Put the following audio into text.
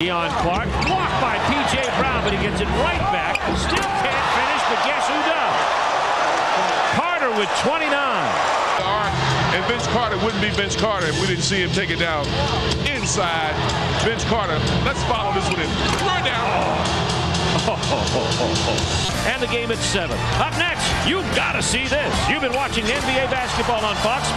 Keon Clark, blocked by P.J. Brown, but he gets it right back. Still can't finish, but guess who does? Carter with 29. And Vince Carter wouldn't be Vince Carter if we didn't see him take it down inside. Vince Carter, let's follow this with him. Run down. And the game at 7. Up next, you've got to see this. You've been watching NBA basketball on Fox. Sports.